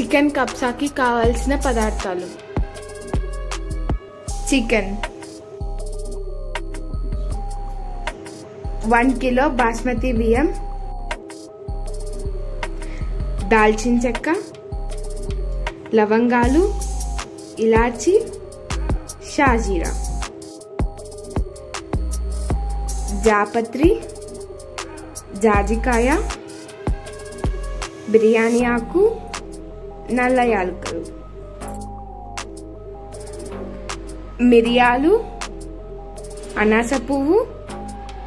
Chicken కప్సాకి కావలసిన పదార్థాలు. Chicken. One kilo basmati బియ్యం. దాల్చిన చెక్క. లవంగాలు. ఇలాచి. షాజీరా. జాపత్రి. జాజికాయ. బిర్యానీ ఆకు. నల్ల యాలకులు మిరియాలు అనాస పువ్వు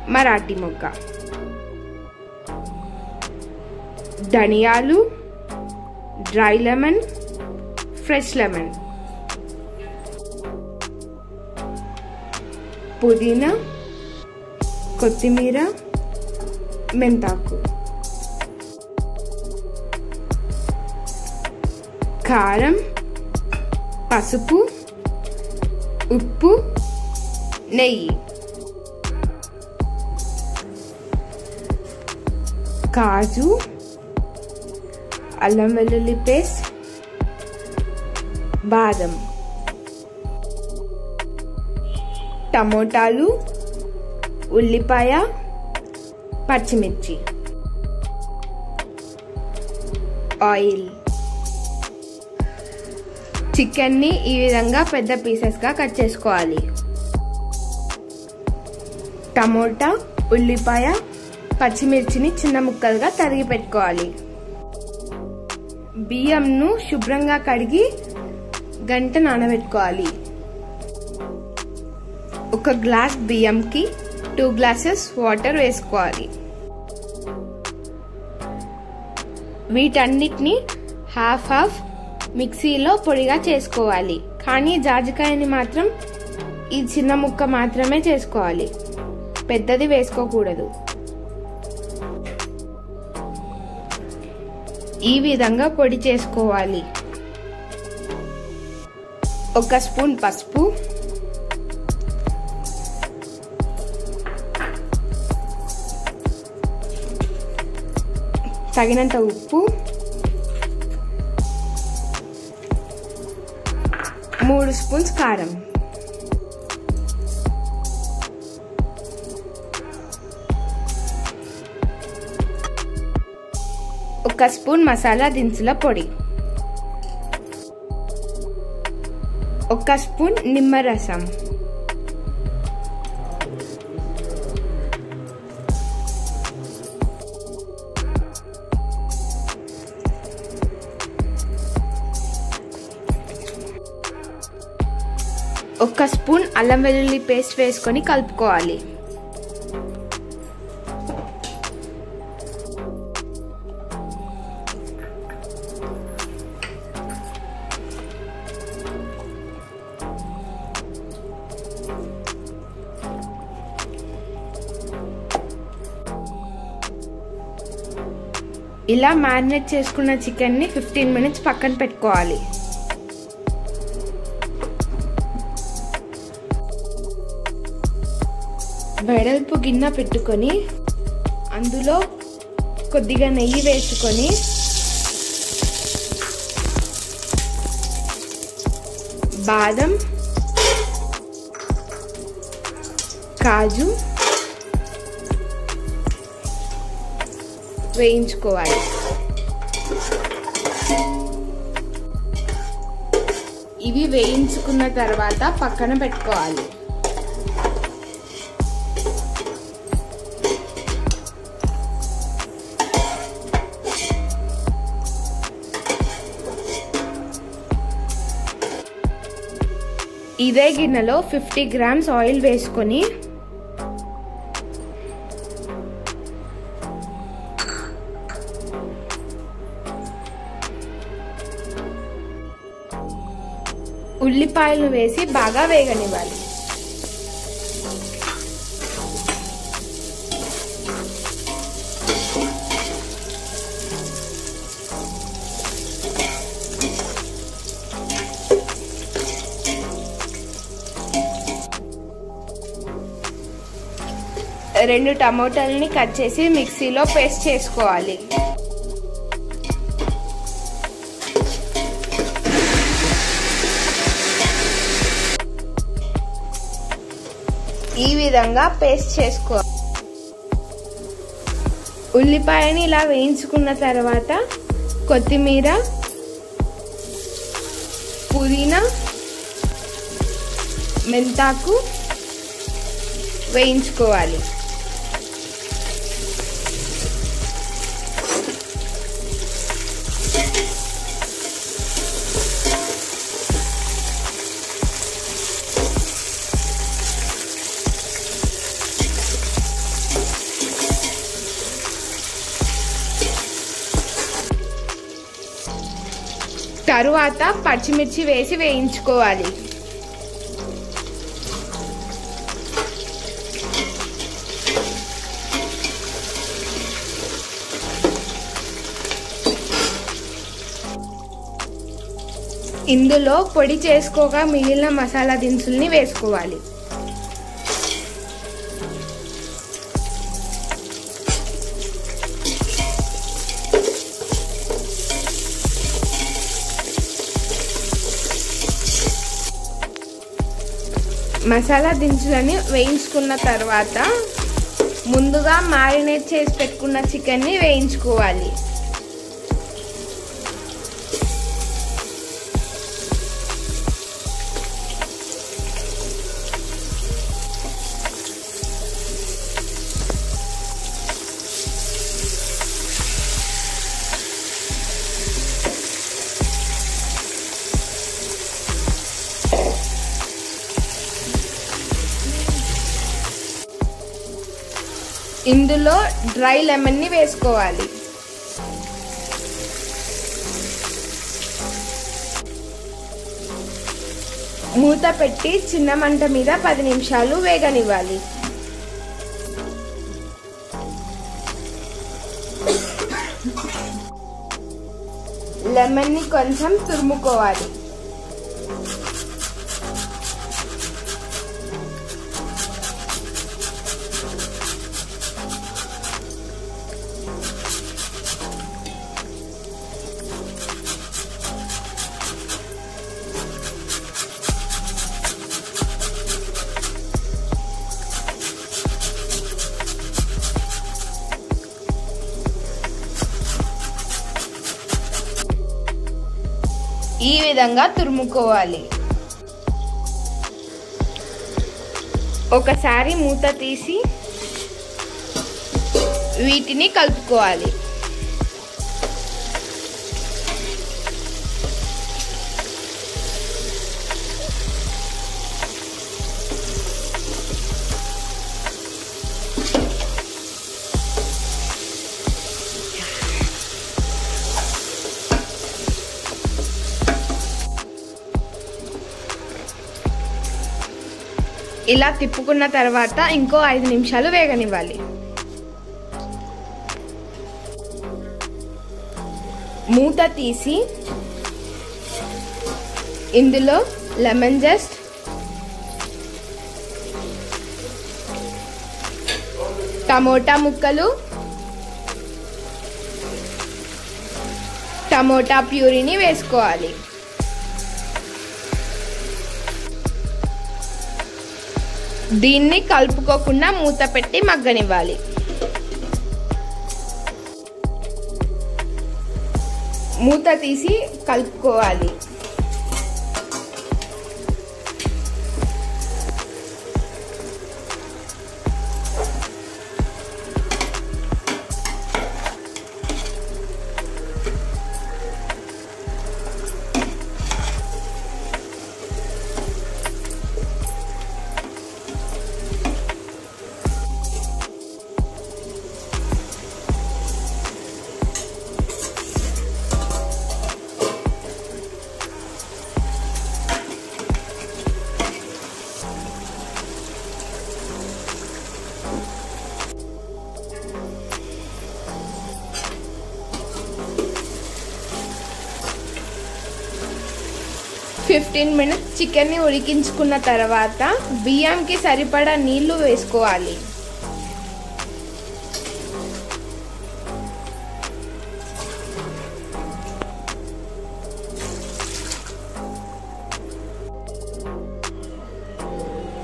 మరాఠీ మొగ్గ. ధనియాలు డ్రై లెమన్ ఫ్రెష్ లెమన్. పుదీనా కొత్తిమీర మెంతాకు. కారం పసుపు ఉప్పు నెయ్యి. కాజు అల్లం వెల్లుల్లి పేస్ట్ బాదం. టమోటాలు ఉల్లిపాయ పచ్చిమిర్చి. ఆయిల్. చికెన్ని ఈ విధంగా పెద్ద పీసెస్గా కట్ చేసుకోవాలి. టమోటా ఉల్లిపాయ పచ్చిమిర్చిని చిన్న ముక్కలుగా తరిగి పెట్టుకోవాలి. బియ్యంను శుభ్రంగా కడిగి గంట నానబెట్టుకోవాలి. ఒక గ్లాస్ బియ్యంకి టూ గ్లాసెస్ వాటర్ వేసుకోవాలి. వీటన్నిటిని హాఫ్ హాఫ్ మిక్సీలో పొడిగా చేసుకోవాలి. కానీ జాజికాయని మాత్రం ఈ చిన్న ముక్క మాత్రమే చేసుకోవాలి. పెద్దది వేసుకోకూడదు. ఈ విధంగా పొడి చేసుకోవాలి. ఒక స్పూన్ పసుపు. తగినంత ఉప్పు. మూడు స్పూన్స్ కారం. ఒక స్పూన్ మసాలా దినుసుల పొడి. ఒక స్పూన్ నిమ్మరసం ఒక స్పూన్ అల్లం వెల్లుల్లి పేస్ట్ వేసుకొని కలుపుకోవాలి. ఇలా మ్యారినేట్ చేసుకున్న చికెన్ని ఫిఫ్టీన్ మినిట్స్ పక్కన పెట్టుకోవాలి. వెడల్పు గిన్నె పెట్టుకొని అందులో కొద్దిగా నెయ్యి వేసుకొని బాదం కాజు వేయించుకోవాలి. ఇవి వేయించుకున్న తర్వాత పక్కన పెట్టుకోవాలి. ఇదే గిన్నెలో ఫిఫ్టీ గ్రామ్స్ ఆయిల్ వేసుకొని ఉల్లిపాయలు వేసి బాగా వేగనివ్వాలి. రెండు టమాటాలని కట్ చేసి మిక్సీలో పేస్ట్ చేసుకోవాలి. ఈ విధంగా పేస్ట్ చేసుకో ఉల్లిపాయని ఇలా వేయించుకున్న తర్వాత కొత్తిమీర పుదీనా మెంతాకు వేయించుకోవాలి. తరువాత పచ్చిమిర్చి వేసి వేయించుకోవాలి. ఇందులో పొడి చేసుకోగా మిగిలిన మసాలా దినుసుల్ని వేసుకోవాలి. మసాలా దినుసులని వేయించుకున్న తర్వాత ముందుగా మారినేట్ చేసి పెట్టుకున్న చికెన్ని వేయించుకోవాలి. ఇందులో డ్రై లెమన్ని వేసుకోవాలి. మూత పెట్టి చిన్న మంట మీద పది నిమిషాలు వేగనివ్వాలి. లెమన్ని కొంచెం తురుముకోవాలి. విధంగా తురుముకోవాలి. ఒకసారి మూత తీసి వీటిని కలుపుకోవాలి. ఇలా తిప్పుకున్న తర్వాత ఇంకో ఐదు నిమిషాలు వేగనివ్వాలి. మూత తీసి ఇందులో లెమన్ జస్ట్ టమోటా ముక్కలు టమోటా ప్యూరీని వేసుకోవాలి. దీన్ని కలుపుకోకుండా మూత పెట్టి మగ్గనివ్వాలి. మూత తీసి కలుపుకోవాలి. ఫిఫ్టీన్ మినిట్స్ చికెన్ని ఉడికించుకున్న తర్వాత బియ్యంకి సరిపడా నీళ్ళు వేసుకోవాలి.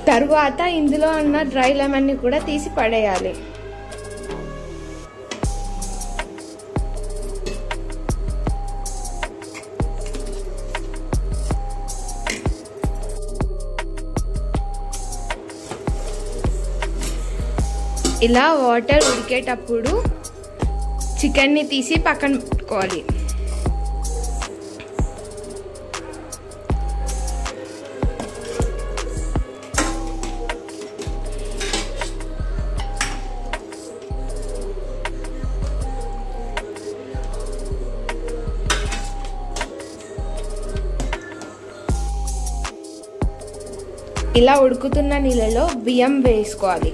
తరువాత ఇందులో ఉన్న డ్రై లెమన్ని కూడా తీసి పడేయాలి. ఇలా వాటర్ ఉడికేటప్పుడు చికెన్ని తీసి పక్కన పెట్టుకోవాలి. ఇలా ఉడుకుతున్న నీళ్ళలో బియ్యం వేసుకోవాలి.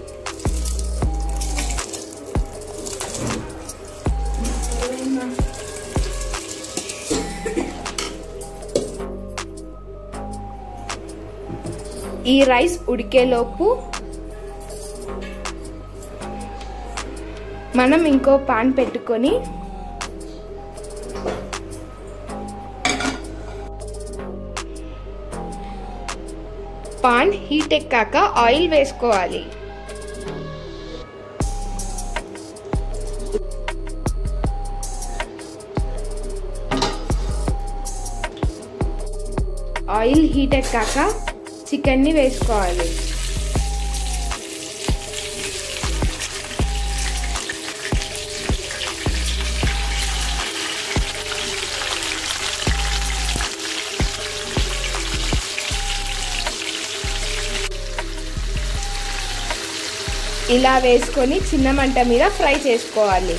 ఈ రైస్ ఉడికేలోపు మనం ఇంకో పాన్ పెట్టుకొని పాన్ హీట్ ఎక్కాక ఆయిల్ వేసుకోవాలి. ఆయిల్ హీట్ ఎక్కాక చికెన్ని వేసుకోవాలి. ఇలా వేసుకొని చిన్న మంట మీద ఫ్రై చేసుకోవాలి.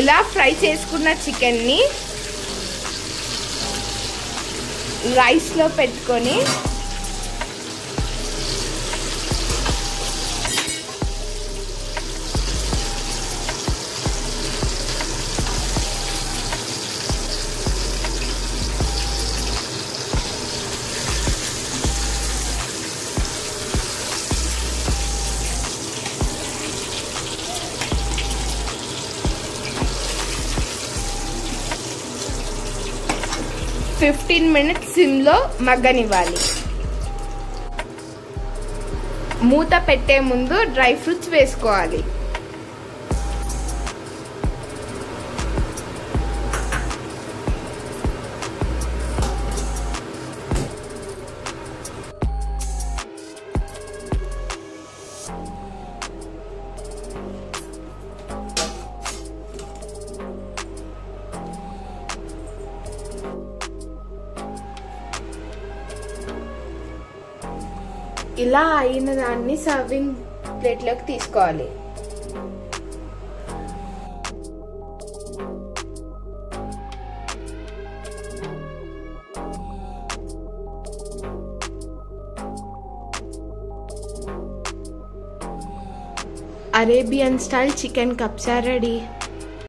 ఇలా ఫ్రై చేసుకున్న చికెన్ని రైస్లో పెట్టుకొని ఫిఫ్టీన్ మినిట్స్ సిమ్లో మగ్గనివ్వాలి. మూత పెట్టే ముందు డ్రై ఫ్రూట్స్ వేసుకోవాలి. ఇలా అయిన దాన్ని సర్వింగ్ ప్లేట్లోకి తీసుకోవాలి. Arabian style chicken కప్సా ready.